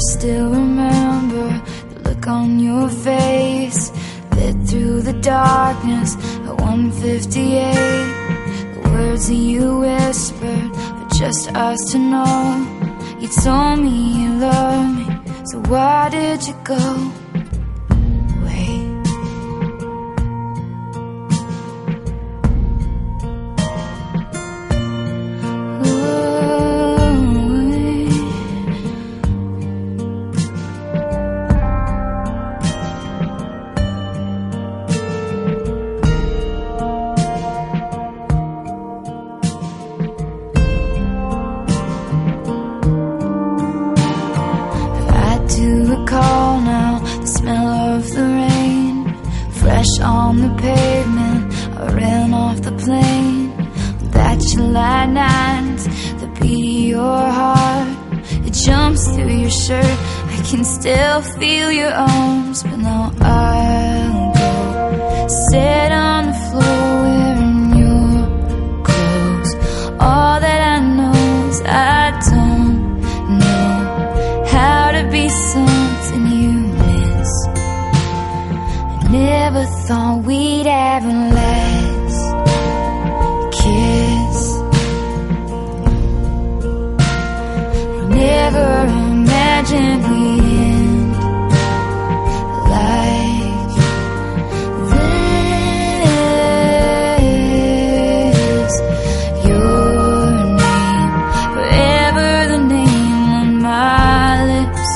still remember the look on your face. Lit through the darkness at 158. The words that you whispered for just us to know. You told me you loved me, so why did you go? That night The beat of your heart. It jumps through your shirt. I can still feel your arms But now I'll go. Sit on the floor wearing your clothes. All that I know is I don't know How to be something you miss. I never thought we'd ever last Never imagined we'd end like this Your name, forever the name on my lips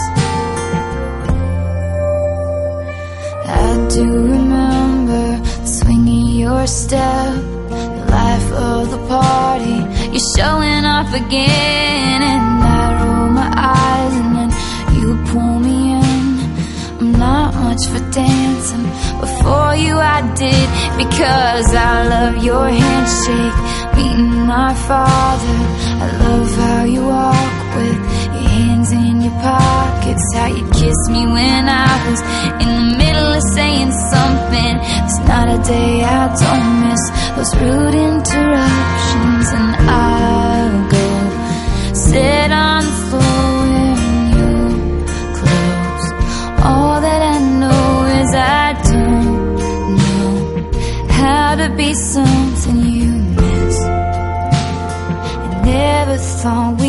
I do remember the swing of your step, the life of the party. You're showing off again, much for dancing, before you I did because I love your handshake, meeting my father. I love how you walk with your hands in your pockets, how you kissed me when I was in the middle of saying something. It's not a day I don't miss those rude interruptions, and something you miss. I never thought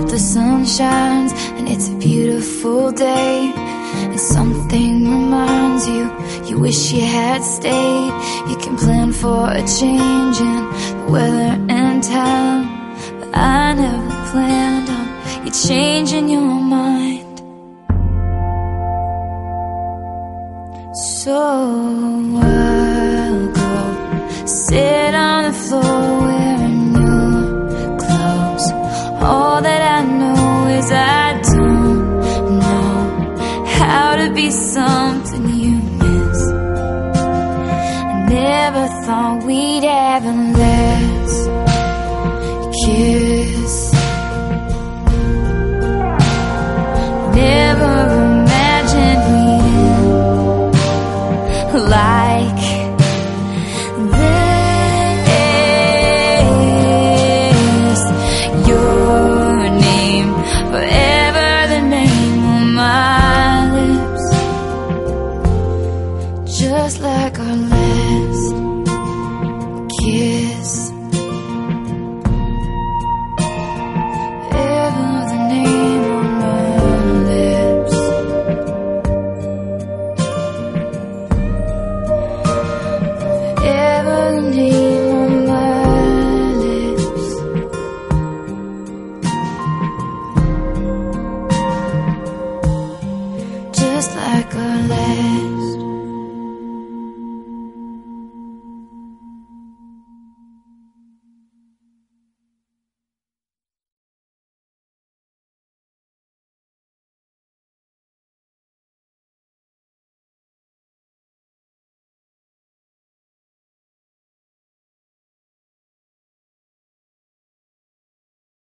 hope the sun shines and it's a beautiful day. And something reminds you, you wish you had stayed. You can plan for a change in the weather and time. But I never planned on you changing your mind. Thought we'd ever last kiss.